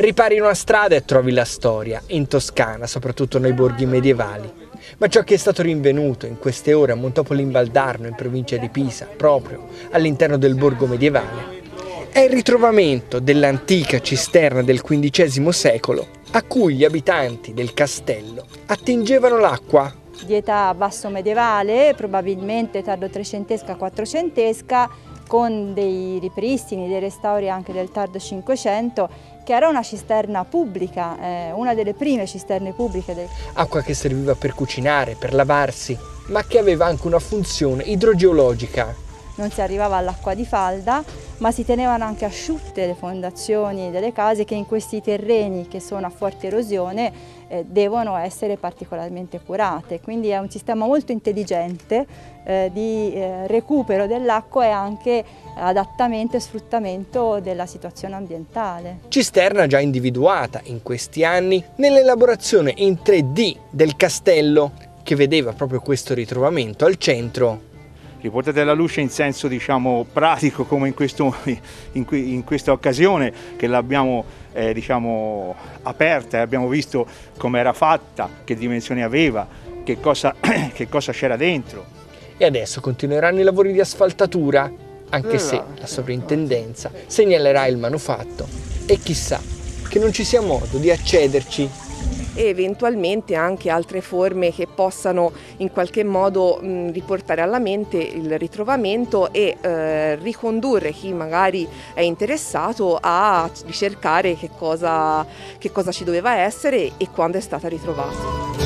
Ripari una strada e trovi la storia, in Toscana, soprattutto nei borghi medievali. Ma ciò che è stato rinvenuto in queste ore a Montopoli in Valdarno, in provincia di Pisa, proprio all'interno del borgo medievale, è il ritrovamento dell'antica cisterna del XV secolo a cui gli abitanti del castello attingevano l'acqua. Di età basso medievale, probabilmente tardo trecentesca, quattrocentesca, con dei ripristini, dei restauri anche del tardo Cinquecento, che era una cisterna pubblica, eh, una delle prime cisterne pubbliche. Del... Acqua che serviva per cucinare, per lavarsi, ma che aveva anche una funzione idrogeologica. Non si arrivava all'acqua di falda, ma si tenevano anche asciutte le fondazioni delle case che in questi terreni che sono a forte erosione eh, devono essere particolarmente curate. Quindi è un sistema molto intelligente eh, di eh, recupero dell'acqua e anche adattamento e sfruttamento della situazione ambientale. Cisterna già individuata in questi anni nell'elaborazione in 3D del castello che vedeva proprio questo ritrovamento al centro riportate alla luce in senso diciamo, pratico come in, questo, in, in questa occasione che l'abbiamo eh, diciamo, aperta e abbiamo visto come era fatta, che dimensioni aveva, che cosa, cosa c'era dentro. E adesso continueranno i lavori di asfaltatura, anche se la sovrintendenza segnalerà il manufatto. E chissà che non ci sia modo di accederci e eventualmente anche altre forme che possano in qualche modo mh, riportare alla mente il ritrovamento e eh, ricondurre chi magari è interessato a ricercare che cosa, che cosa ci doveva essere e quando è stata ritrovata.